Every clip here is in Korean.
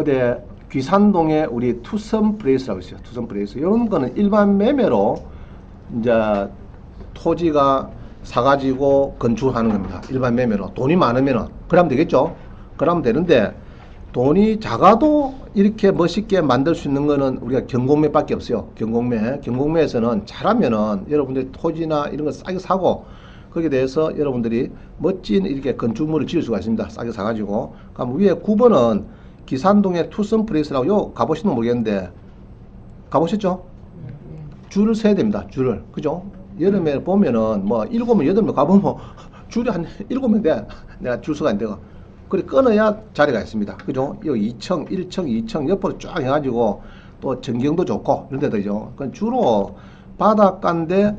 어디 귀산동에 우리 투썸 플레이스라고 있어요. 투썸 플레이스. 이런 거는 일반 매매로 이제 토지가 사가지고 건축하는 겁니다. 일반 매매로. 돈이 많으면은. 그러면 되겠죠? 그러면 되는데 돈이 작아도 이렇게 멋있게 만들 수 있는 거는 우리가 경공매밖에 없어요. 경공매. 경공매에서는 잘하면은 여러분들이 토지나 이런 거 싸게 사고 거기에 대해서 여러분들이 멋진 이렇게 건축물을 지을 수가 있습니다. 싸게 사가지고. 그럼 위에 9번은 귀산동의 투썸 플레이스라고 요 가보시는 모르겠는데 가보셨죠? 줄을 세야 됩니다. 줄을. 그죠? 여름에 보면은 뭐 일곱 명, 여덟 명 가보면 줄이 한 일곱 명 돼. 내가 줄 수가 안 되고. 그래 끊어야 자리가 있습니다. 그죠? 여기 2층, 1층, 2층 옆으로 쫙 해가지고 또 전경도 좋고 이런 데도죠. 그 주로 바닷가인데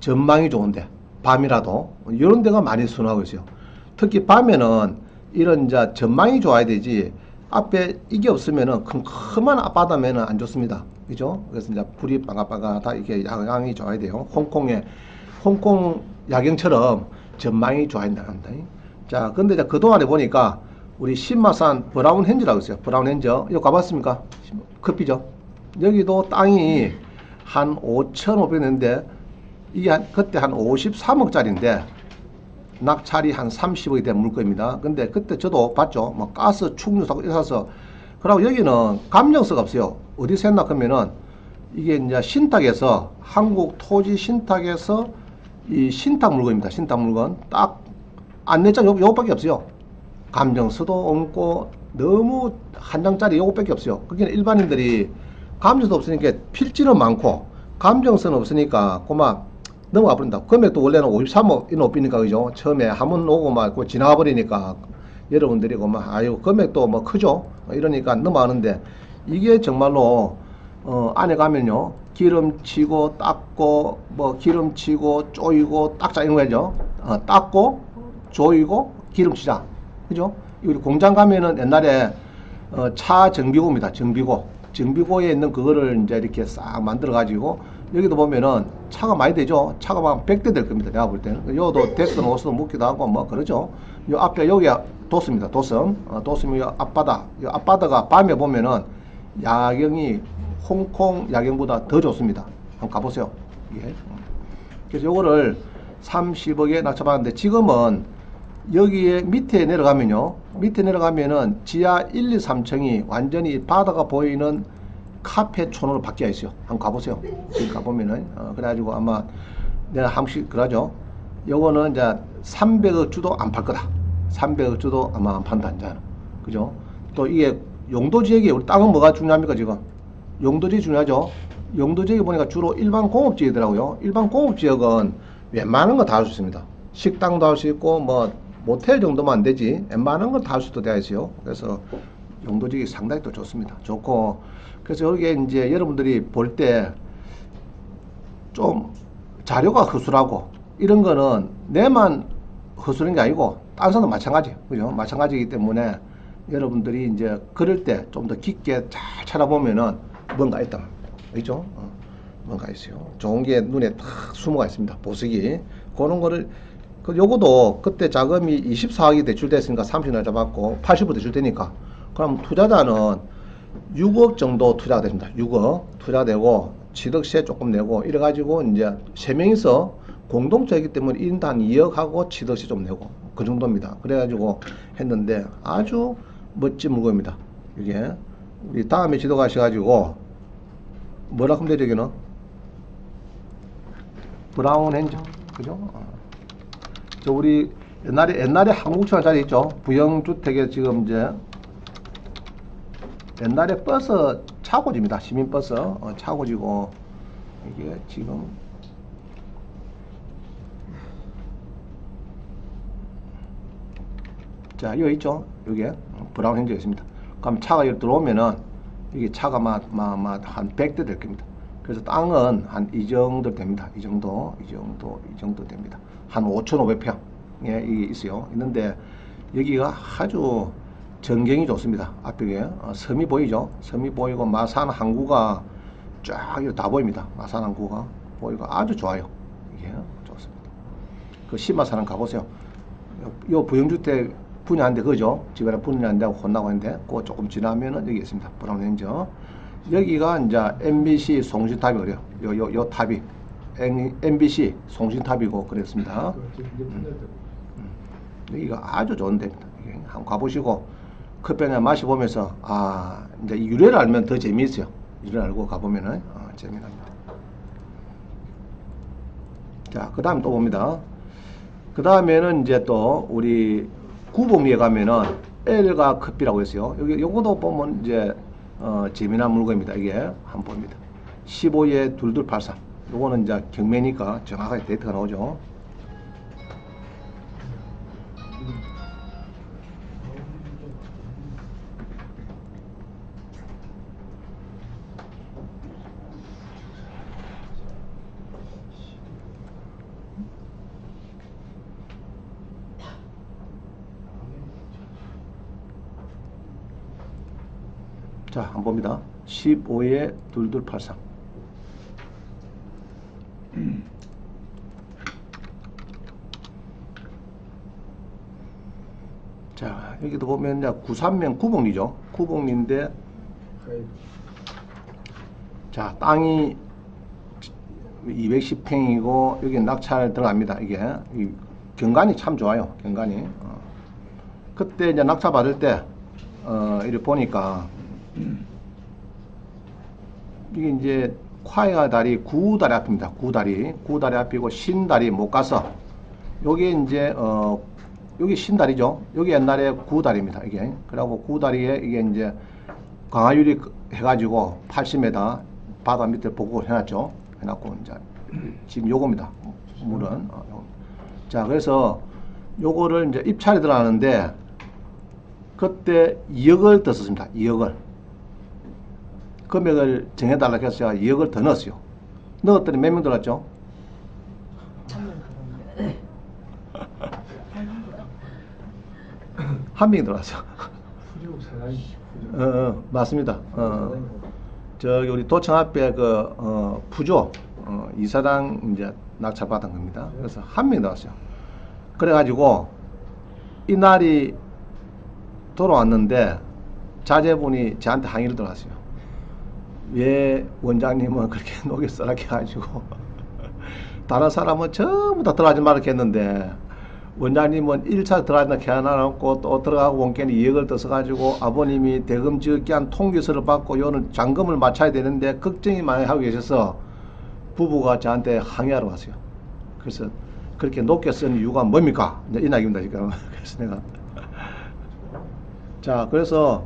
전망이 좋은데 밤이라도 이런 데가 많이 선호하고 있어요. 특히 밤에는 이런 이제 전망이 좋아야 되지 앞에 이게 없으면은 큼큼한 바다면은 안 좋습니다. 그죠? 그래서 이제 불이 빠가빠가다 이게 야광이 좋아야 돼요. 홍콩에 홍콩 야경처럼 전망이 좋아야 된다. 자, 근데 이제 그동안에 보니까 우리 신마산 브라운 핸즈라고 있어요. 브라운 핸즈. 이거 가봤습니까? 커피죠. 여기도 땅이 한 5,500년인데 이게 한, 그때 한 53억짜리인데 낙찰이 한 30억이 된 물건입니다. 근데 그때 저도 봤죠. 뭐 가스 충류 사고 이래서 그리고 여기는 감정서가 없어요. 어디서 했나 그러면은 이게 이제 신탁에서 한국 토지 신탁에서 이 신탁 물건입니다. 신탁 물건 딱 안내장 요, 요거밖에 없어요. 감정서도 없고 너무 한 장짜리 요거밖에 없어요. 그게 일반인들이 감정서 없으니까 필지는 많고 감정서는 없으니까 고막 넘어가 버린다. 금액도 원래는 53억 인오비니까 그죠? 처음에 한번 오고 막 지나가 버리니까 여러분들이 고막 아유 금액도 뭐 크죠? 이러니까 넘어가는데 이게 정말로 어 안에 가면요 기름치고 닦고 뭐 기름치고 쪼이고 닦자 이런 거죠. 어, 닦고 조이고 기름치자. 그죠? 우리 공장 가면은 옛날에 어, 차 정비고입니다. 정비고. 정비고에 있는 그거를 이제 이렇게 싹 만들어 가지고 여기도 보면은 차가 많이 되죠. 차가 막 100대 될 겁니다. 내가 볼 때는. 요도 데스도 노스도 묻기도 하고 뭐 그러죠. 요 앞에 여기 도스입니다. 도섬. 어, 도섬이 앞바다. 요 앞바다가 밤에 보면은 야경이 홍콩 야경보다 더 좋습니다. 한번 가보세요. 이게. 그래서 요거를 30억에 낮춰봤는데 지금은 여기에 밑에 내려가면요. 밑에 내려가면은 지하 1, 2, 3층이 완전히 바다가 보이는 카페 촌으로 바뀌어 있어요. 한번 가보세요. 지금 가보면은. 어, 그래가지고 아마 내가 한씩 그러죠. 요거는 이제 300억 주도 안 팔 거다. 300억 주도 아마 안 판다. 이제. 그죠? 또 이게 용도 지역이 우리 땅은 뭐가 중요합니까 지금? 용도 지역이 중요하죠. 용도 지역에 보니까 주로 일반 공업 지역이더라고요. 일반 공업 지역은 웬만한 거 다 할 수 있습니다. 식당도 할 수 있고 뭐 모텔 정도만 안 되지 웬만한 건 다 할 수도 되어 있어요. 그래서 용도지기 상당히 또 좋습니다. 좋고 그래서 여기에 이제 여러분들이 볼 때 좀 자료가 허술하고 이런 거는 내만 허술한 게 아니고 다른 사람도 마찬가지 그죠? 마찬가지이기 때문에 여러분들이 이제 그럴 때 좀 더 깊게 잘 찾아보면은 뭔가 있다. 그죠? 어, 뭔가 있어요. 좋은 게 눈에 탁 숨어가 있습니다. 보석이. 그런 거를 그 요거도 그때 자금이 24억이 대출됐으니까 30년 잡았고 80억 대출되니까 그럼 투자자는 6억 정도 투자가 됩니다. 6억 투자되고 취득세 조금 내고 이래 가지고 이제 세 명이서 공동체이기 때문에 1인당 2억 하고 취득세 좀 내고 그 정도입니다. 그래 가지고 했는데 아주 멋진 물건입니다. 이게 우리 다음에 지도 가셔 가지고 뭐라 하면 되죠 여기는 브라운 핸즈 그죠? 어. 저 우리 옛날에 옛날에 한국처럼 자리 있죠. 부영주택에 지금 이제 옛날에 버스 차고지입니다. 시민버스 어, 차고지고 이게 지금 자 여기 있죠. 여기에 브라운 행제가 있습니다. 그럼 차가 여기 들어오면은 이게 차가 막막한 100대 될 겁니다. 그래서 땅은 한 이 정도 됩니다. 이 정도, 이 정도, 이 정도 됩니다. 한 5,500평 예, 이게 있어요. 있는데 여기가 아주 전경이 좋습니다. 앞쪽에 어, 섬이 보이죠? 섬이 보이고 마산 항구가 쫙 다 보입니다. 마산 항구가 보이고 아주 좋아요. 이게 좋습니다. 그 신마산은 가보세요. 요 부영주택 분야인데 그죠? 집안에 분야인데 혼나고 했는데 그거 조금 지나면은 여기 있습니다. 브라운 렌저. 여기가 이제 MBC 송신탑이 그래요. 요, 요, 요 탑이 MBC 송신탑이고 그랬습니다. 여기가 아주 좋은 데입니다. 한번 가보시고 커피 한잔 마셔보면서 아 이제 이 유래를 알면 더 재미있어요. 유래를 알고 가보면은 어, 재미납니다. 자, 그 다음 또 봅니다. 그 다음에는 이제 또 우리 구봉리에 가면은 L가 커피라고 했어요. 여기 요거도 보면 이제 어, 재미난 물건입니다. 이게 한번 봅니다. 15에 2283. 요거는 이제 경매니까 정확하게 데이터가 나오죠. 자, 한번 봅니다. 15에 2283. 자, 여기도 보면 이제 93면 구봉리죠. 구봉리인데 자, 땅이 210평이고 여기 낙찰 들어갑니다. 이게 이 경관이 참 좋아요. 경관이. 어. 그때 이제 낙찰 받을 때 어, 이렇게 보니까 이게 이제 콰이가 다리 구다리 앞입니다. 구다리 구다리 앞이고 신다리 못 가서 여기 이제 어 여기 신다리죠. 여기 옛날에 구다리입니다. 이게 그리고 구다리에 이게 이제 강화유리 해가지고 80m 바다 밑에 보고 해놨죠. 해놨고 이제 지금 요겁니다. 물은 어. 자 그래서 요거를 이제 입찰이 들어가는데 그때 2억을 더 썼습니다. 2억을 금액을 정해달라고 해서 제가 2억을 더 넣었어요. 넣었더니 몇 명 들어갔죠? 한 명이 들어갔어. 어, 어, 맞습니다. 어, 저기 우리 도청 앞에 그 어, 부조 어, 이사장 이제 낙찰 받은 겁니다. 그래서 한 명이 들어갔어요. 그래가지고 이 날이 돌아왔는데 자제분이 저한테 항의를 들어갔어요. 왜 원장님은 그렇게 녹여 써라게 해가지고 다른 사람은 전부 다 들어가지 말라 했는데 원장님은 1차 들어가지 않고 또 들어가고 원께는 2억을 더 써가지고 아버님이 대금 지급기 한 통지서를 받고 요는 잔금을 맞춰야 되는데 걱정이 많이 하고 계셔서 부부가 저한테 항의하러 왔어요. 그래서 그렇게 높게 쓴 이유가 뭡니까? 이제 이 낙입니다, 지금. 그래서 내가. 자, 그래서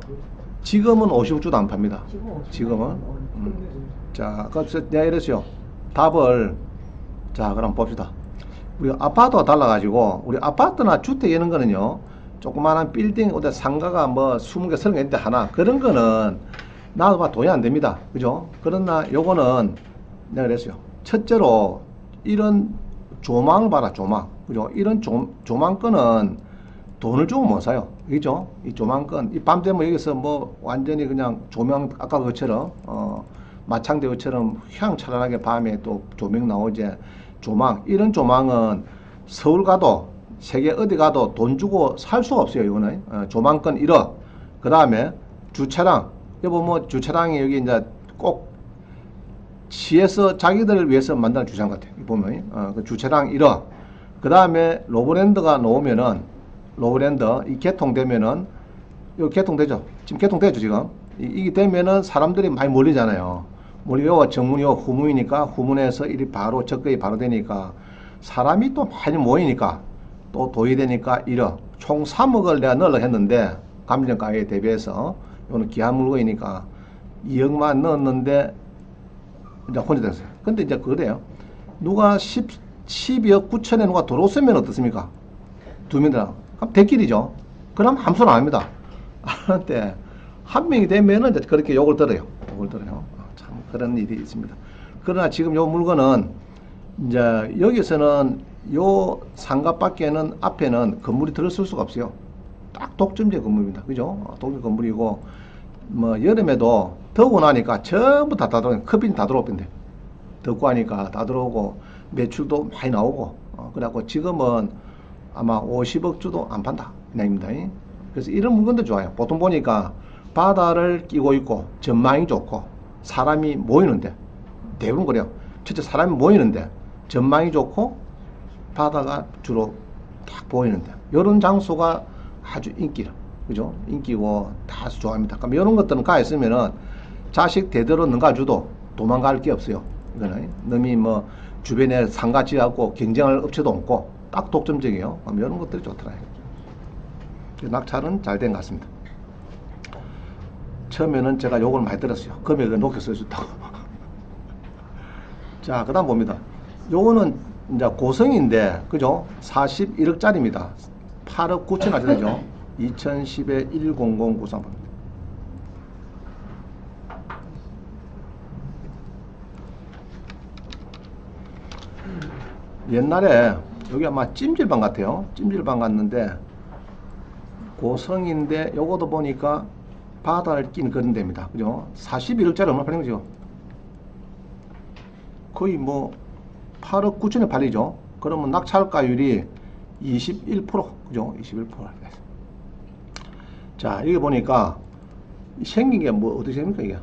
지금은 50주도 안 팝니다. 지금은. 음. 자, 그래서 내가 이랬어요. 답을, 자, 그럼 봅시다. 우리 아파트가 달라가지고, 우리 아파트나 주택 이런 거는요, 조그마한 빌딩, 어디 상가가 뭐 20개, 30개 있는데 하나, 그런 거는 나도 봐 돈이 안 됩니다. 그죠? 그러나 요거는 내가 그랬어요. 첫째로, 이런 조망을 봐라, 조망. 그죠? 이런 조, 조망권은 돈을 주고 못 사요. 그죠? 이 조망권. 이 밤 되면 여기서 뭐 완전히 그냥 조명, 아까 그처럼, 어, 마창대교처럼 휘황찬란하게 밤에 또 조명 나오지. 조망. 이런 조망은 서울 가도, 세계 어디 가도 돈 주고 살 수가 없어요. 이거는. 어, 조망권 1억. 그 다음에 주차장. 여보, 뭐 주차장이 여기 이제 꼭 시에서 자기들을 위해서 만드는 주차장 같아요. 이 보면, 어, 그 주차장 1억. 그 다음에 로브랜드가 나오면은, 로브랜드, 이 개통되면은, 이거 개통되죠? 지금 개통되죠, 지금? 이, 이게 되면은 사람들이 많이 몰리잖아요. 몰리고 정문이요, 후문이니까, 후문에서 일이 바로, 접근이 바로 되니까, 사람이 또 많이 모이니까, 또 도의되니까 1억. 총 3억을 내가 넣으려고 했는데, 감정 가격에 대비해서, 이거는 기한 물건이니까, 2억만 넣었는데, 이제 혼자 됐어요. 근데 이제 그래요. 누가 10, 12억 9천에 누가 들어오면 어떻습니까? 두 명이랑. 그럼 대길이죠. 그럼 함수는 안 합니다. 하는데, 한 명이 되면은 이제 그렇게 욕을 들어요. 욕을 들어요. 아, 참 그런 일이 있습니다. 그러나 지금 요 물건은, 이제 여기서는 요 상가 밖에는 앞에는 건물이 들어설 수가 없어요. 딱 독점제 건물입니다. 그죠? 어, 독점 건물이고, 뭐 여름에도 더우고 나니까 전부 다, 다 들어오고 커피는 다 들어오는데 덥고 하니까 다 들어오고 매출도 많이 나오고 어, 그래갖고 지금은 아마 50억 주도 안 판다 내입니다. 그래서 이런 물건도 좋아요. 보통 보니까 바다를 끼고 있고 전망이 좋고 사람이 모이는데 대부분 그래요. 첫째 사람이 모이는데 전망이 좋고 바다가 주로 딱 보이는데 이런 장소가 아주 인기라 그죠? 인기고 다 좋아합니다. 그럼 이런 것들은 가 있으면은 자식 대대로 능가줘도 도망갈 게 없어요. 이거는 너미 뭐 주변에 상가 지하고 경쟁할 업체도 없고 딱 독점적이에요. 그럼 이런 것들이 좋더라고요. 낙찰은 잘 된 것 같습니다. 처음에는 제가 요걸 많이 들었어요. 금액을 높게 써줬다고. 자, 그 다음 봅니다. 요거는 이제 고성인데, 그죠? 41억짜리입니다. 8억 9천까지 되죠? 2010에 10093번. 옛날에 여기 아마 찜질방 같아요. 찜질방 갔는데 고성인데 요것도 보니까 바다를 낀 그런 데입니다. 그죠? 41억짜리 얼마 팔린 거죠? 거의 뭐 8억 9천에 팔리죠. 그러면 낙찰가율이 21% 그죠? 21%. 자, 여기 보니까 생긴 게 뭐 어떻게 생깁니까 이게?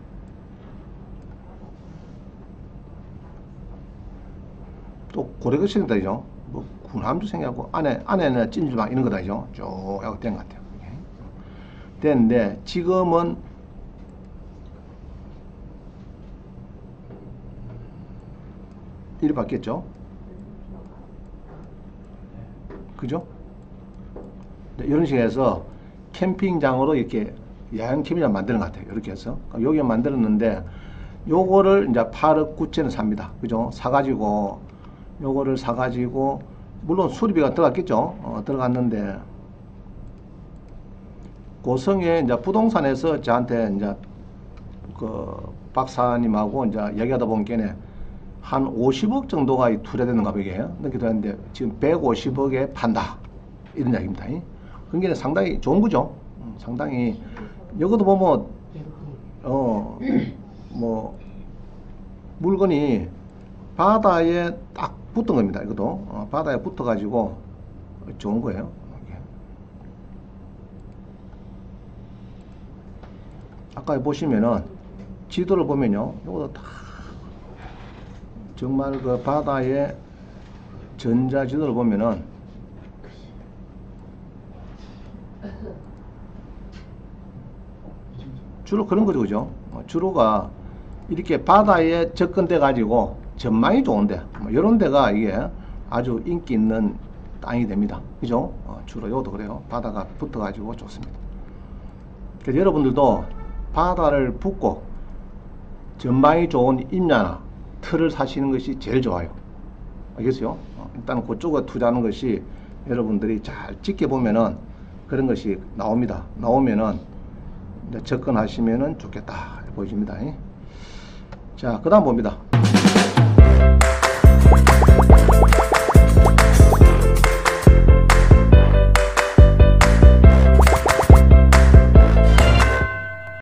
또 고래가 생겼다죠. 뭐 군함도 생겼고 안에 안에는 찜질방 이런 거다죠. 쭉 하고 된 것 같아요. 이게. 됐는데 지금은 이리 바뀌었죠. 그죠? 네, 이런 식으로 해서 캠핑장으로 이렇게 야영 캠핑장 만드는 것 같아요. 이렇게 해서 여기 만들었는데 요거를 이제 8억 9천에 삽니다. 그죠? 사가지고 요거를 사가지고 물론 수리비가 들어갔겠죠. 어, 들어갔는데 고성에 이제 부동산에서 저한테 이제 그 박사님하고 이제 얘기하다 보니까 한 50억 정도가 투자되는가 보게요. 이렇게 되는데 지금 150억에 판다 이런 이야기입니다. 그게 상당히 좋은 거죠. 음, 상당히 여기도 보면 어 뭐 물건이 바다에 딱 붙은 겁니다. 이것도 어, 바다에 붙어 가지고 좋은 거예요. 아까 보시면은 지도를 보면요, 이것도 다 정말 그 바다의 전자 지도를 보면은 주로 그런 거죠, 그죠? 어, 주로가 이렇게 바다에 접근돼 가지고 전망이 좋은데 뭐 이런 데가 이게 아주 인기 있는 땅이 됩니다. 그죠? 어, 주로 요도 그래요. 바다가 붙어 가지고 좋습니다. 그래서 여러분들도 바다를 붙고 전망이 좋은 임야나 틀을 사시는 것이 제일 좋아요. 알겠어요? 어, 일단 그쪽에 투자하는 것이 여러분들이 잘 지켜보면은 그런 것이 나옵니다. 나오면은 접근하시면은 좋겠다 보여집니다. 자, 그 다음 봅니다.